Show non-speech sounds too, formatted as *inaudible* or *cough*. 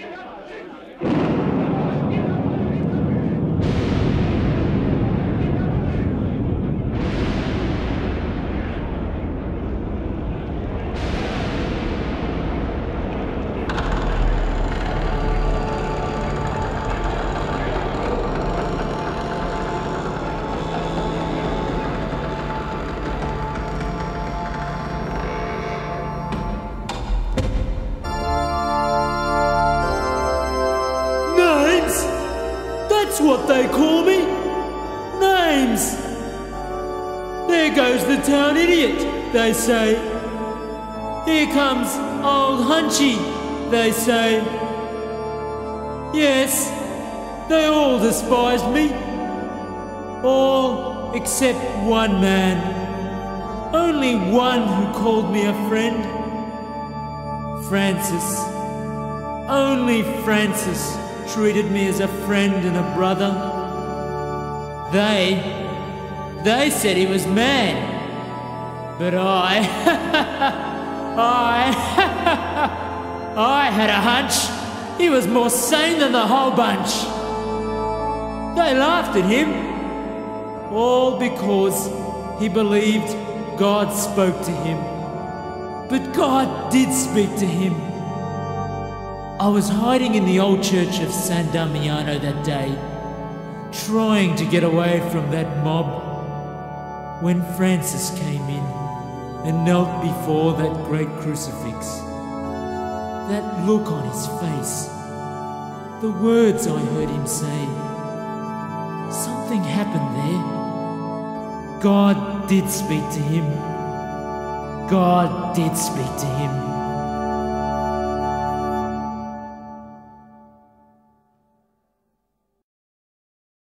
Names? That's what they call me. Names. There goes the town idiot, they say. Here comes old Hunchy, they say. Yes, they all despised me. All except one man. Only one who called me a friend. Francis. Only Francis treated me as a friend and a brother. They, they said he was mad. But I, *laughs* I, *laughs* I had a hunch he was more sane than the whole bunch. They laughed at him, all because he believed God spoke to him. But God did speak to him. I was hiding in the old church of San Damiano that day, trying to get away from that mob, when Francis came in and knelt before that great crucifix. That look on his face, the words I heard him say. Something happened there. God did speak to him. God did speak to him.